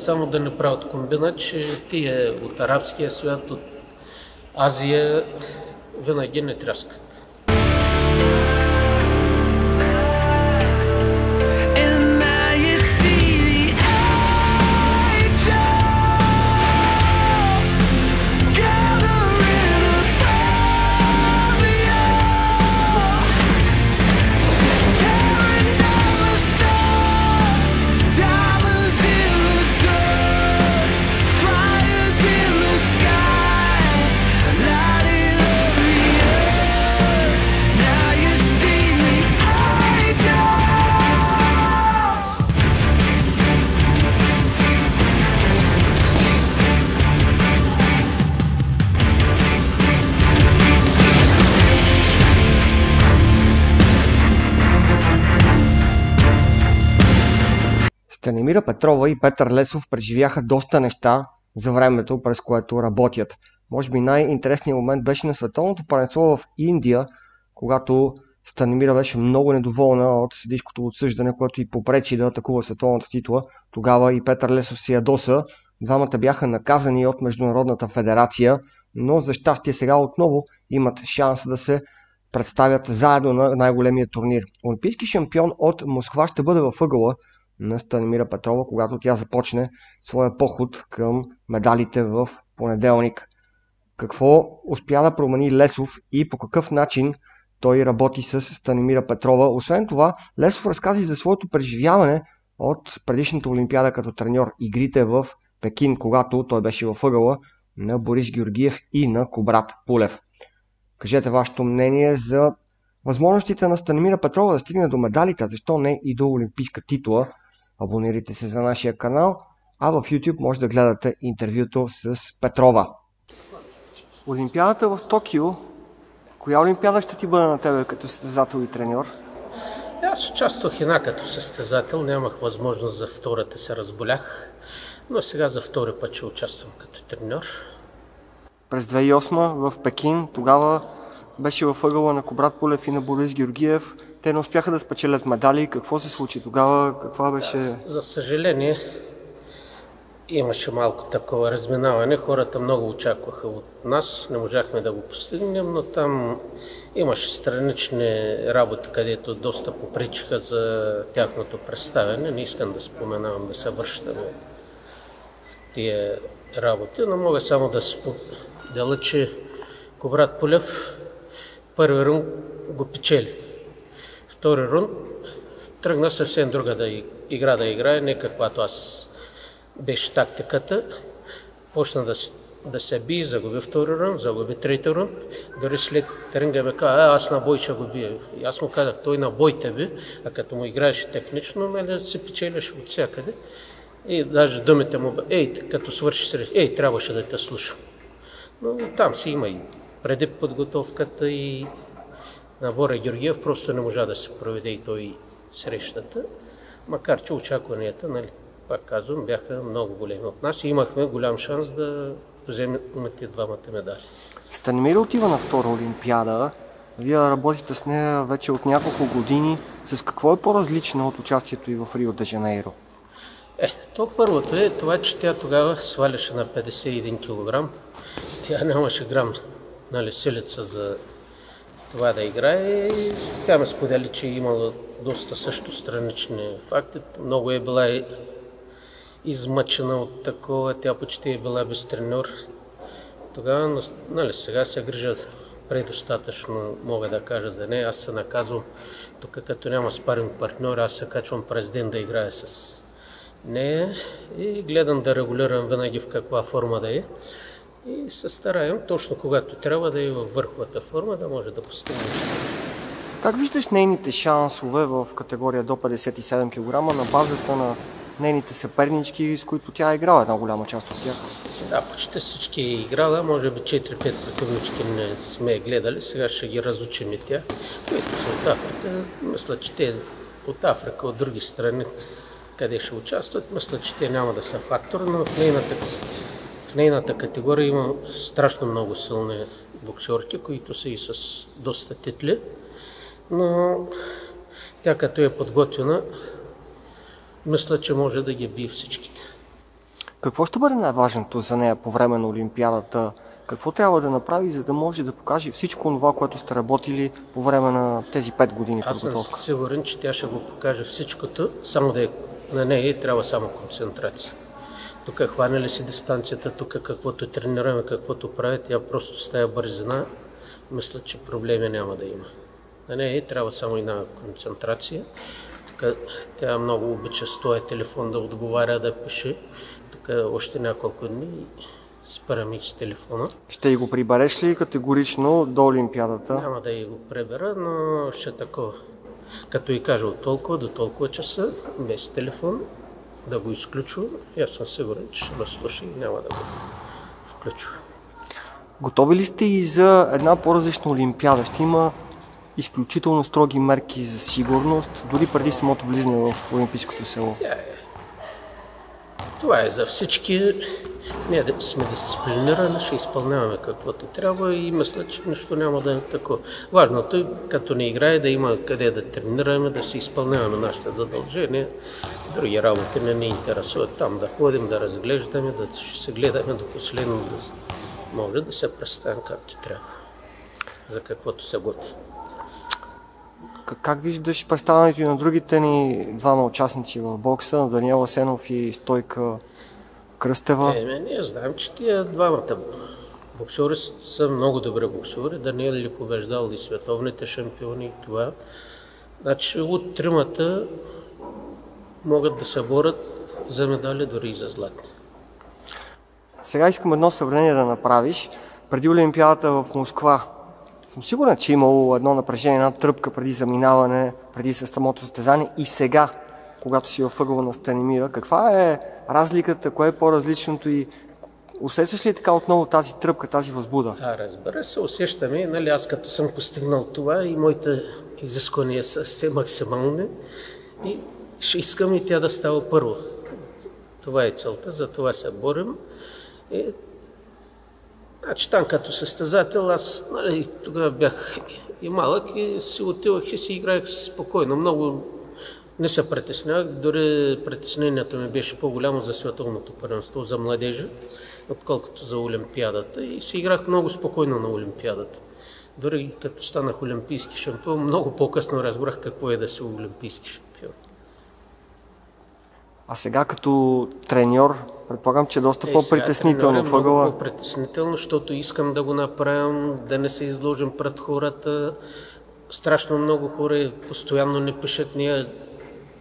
Само да не правят комбина, че тия от арабския свят, от Азия винаги не тряскат. Станимира Петрова и Петър Лесов преживяха доста неща за времето, през което работят. Може би най-интересният момент беше на световното първенство в Индия, когато Станимира беше много недоволна от съдийското отсъждане, което и попречи да атакува световната титла. Тогава и Петър Лесов се ядоса. Двамата бяха наказани от Международната федерация, но за щастие сега отново имат шанс да се представят заедно на най-големия турнир. Олимпийски шампион от Москва ще бъде във ъгъла на Станимира Петрова, когато тя започне своя поход към медалите в понеделник. Какво успя да промени Лесов и по какъв начин той работи с Станимира Петрова. Освен това, Лесов разказа и за своето преживяване от предишната Олимпиада като треньор игрите в Пекин, когато той беше във ъгъла на Борис Георгиев и на Кобрат Пулев. Кажете вашето мнение за възможностите на Станимира Петрова да стигне до медалите, защо не и до олимпийска титла. Абонирайте се за нашия канал, а в YouTube може да гледате интервюто с Петрова. Олимпиадата в Токио. Коя олимпиада ще ти бъде на тебе като състезател и треньор? Аз участвах една като състезател, нямах възможност за втората, се разболях, но сега за втори път ще участвам като треньор. През 2008 в Пекин, тогава беше във ъгъла на Кобрат Пулев и на Борис Георгиев. Те не успяха да спечелят медали. Какво се случи тогава? Каква беше... За съжаление, имаше малко такова разминаване. Хората много очакваха от нас, не можахме да го постигнем, но там имаше странични работи, където доста попричиха за тяхното представяне. Не искам да споменавам, да се връщаме в тия работи, но мога само да споделя, че Кобрат Полев първи рун го печели. Втори рун тръгна съвсем друга да игра да играе, не каквато аз беше тактиката. Почна да, да се би, загуби втори рун, загуби трети рун. Дори след ринга ме каза, а, аз на бой ще го бия. И аз му казах, той на бой те би, а като му играеш технично, нали, се печелиш от всякъде. И даже думите му, ей, като свърши среща, ей, трябваше да те слушам. Но там си има и преди подготовката и на Боря Георгиев просто не можа да се проведе и той срещата, макар че очакванията, нали, пак казвам, бяха много големи от нас и имахме голям шанс да вземем и двамата медали. Станимира отива на втора Олимпиада. Вие работите с нея вече от няколко години. С какво е по-различна от участието и в Рио де Жанейро? Е, то първото е това, че тя тогава сваляше на 51 кг. Тя нямаше грам нали, силица за това да играе. И тя ме сподели, че е имала доста също странични факти. Много е била измъчена от такова. Тя почти е била без треньор. Тогава, но, нали, сега се грижа предостатъчно, мога да кажа за нея. Аз се наказвам тук, като няма спаринг партньор, аз се качвам през ден да играя с нея и гледам да регулирам винаги в каква форма да е. И се стараем точно когато трябва да е във върховата форма, да може да постигне. Как виждаш нейните шансове в категория до 57 кг на базата на нейните съпернички, с които тя е играла една голяма част от тях? Да, почти всички е играла, може би 4-5 противнички не сме гледали, сега ще ги разучим и тя, които са от Африка. Мисля, че те от Африка, от други страни, къде ще участват, мисля, че те няма да са фактор, но в нейната, в нейната категория има страшно много силни боксерки, които са и с доста титли, но тя като е подготвена, мисля, че може да ги бие всичките. Какво ще бъде най-важното за нея по време на Олимпиадата? Какво трябва да направи, за да може да покаже всичко това, което сте работили по време на тези 5 години Аз съм подготовка? сигурен, че тя ще го покаже всичкото, само да е на нея и трябва само концентрация. Тук хване ли си дистанцията, тук каквото тренираме, каквото прави, тя просто с тая бързина, мисля, че проблеми няма да има. На нея и трябва само една концентрация. Тук тя много обича с този телефон да отговаря, да пише. Тук още няколко дни спираме с телефона. Ще и го прибереш ли категорично до Олимпиадата? Няма да и го пребера, но ще такова. Като и кажа от толкова до толкова часа, без телефон, да го изключвам, и аз съм сигурен, че ще ме слуша и няма да го включва. Готови ли сте и за една по-различна Олимпиада? Ще има изключително строги мерки за сигурност, дори преди самото влизане в Олимпийското село. Тя е. Това е за всички. Ние да сме дисциплинирани, ще изпълняваме каквото трябва и мисля, че нищо няма да е такова. Важното е, като не играе, да има къде да тренираме, да си изпълняваме нашите задължения. Други работи не ни интересуват. Там да ходим, да разглеждаме, да ще се гледаме до последно, може да се представим както трябва. За каквото се готви. Как виждаш представянето и на другите ни двама участници в бокса, на Даниел Асенов и Стойка Кръстева? Е, ме, ние знаем, че тия двамата боксери с- са много добри боксери. Даниел ли побеждал и световните шампиони и това. Значи от тримата могат да се борят за медали, дори и за златни. Сега искам едно сравнение да направиш. Преди Олимпиадата в Москва съм сигурен, че е имало едно напрежение, една тръпка преди заминаване, преди самото състезание и сега, когато си във ъгъла на Станимира. Каква е разликата, кое е по-различното и усещаш ли така отново тази тръпка, тази възбуда? А, разбира се, усещаме, нали, аз като съм постигнал това и моите изисквания са все максимални и ще искам и тя да става първо. Това е целта, за това се борим. И, значи там като състезател, аз нали, тогава бях и малък и си отивах и си играех спокойно. Много не се притеснявах, дори притеснението ми беше по-голямо за световното първенство, за младежи, отколкото за Олимпиадата. И си играх много спокойно на Олимпиадата. Дори като станах олимпийски шампион, много по-късно разбрах какво е да си олимпийски шампион. А сега като треньор, предполагам, че е доста Е, по-притеснително е ъгъла. Много по-притеснително, защото искам да го направим, да не се изложим пред хората. Страшно много хора постоянно не пишат, ние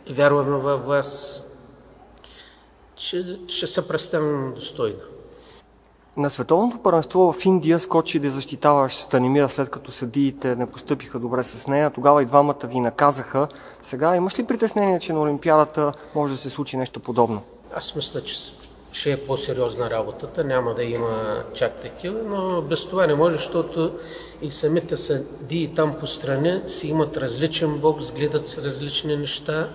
вярваме във вас, че ще се представим достойно. На световното първенство в Индия скочи да защитаваш Станимира след като съдиите не постъпиха добре с нея. Тогава и двамата ви наказаха. Сега имаш ли притеснение, че на Олимпиадата може да се случи нещо подобно? Аз мисля, че ще е по-сериозна работата, няма да има чак такива, но без това не може, защото и самите съдии там по страни си имат различен бокс, гледат с различни неща.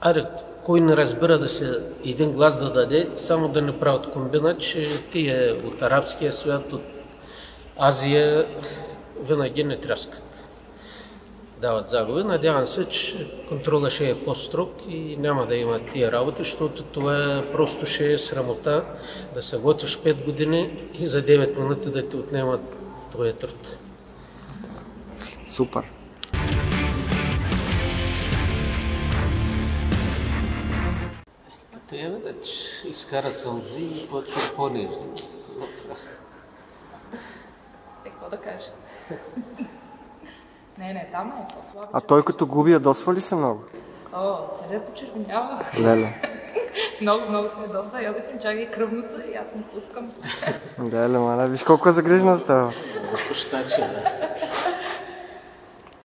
Аре, кой не разбира да се един глас да даде, само да не правят комбина, че тия от арабския свят, от Азия винаги не тряскат. Дават загуби. Надявам се, че контрола ще е по-строг и няма да има тия работи, защото това просто ще е срамота да се готвиш 5 години и за 9 минути да ти отнемат твоя труд. Супер. Като е да изкара сълзи и почва по-нежно. Какво да кажа? Не, не, там е по-слабо. А той като губи, ядосва ли се много? О, целият почервенява. Леле. много, много се ядосва. И аз викам, чакай кръвното и аз му пускам. Леле, маля, виж колко е загрижена става. Пощаче, да.